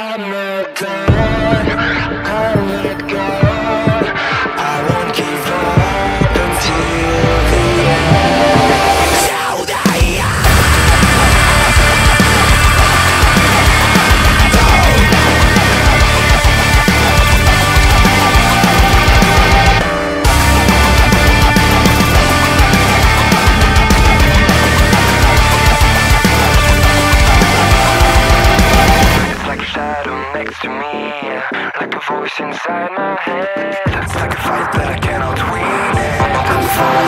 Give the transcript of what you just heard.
I'm not done. I'm not gone. Voice inside my head. It's like a fight that I cannot win.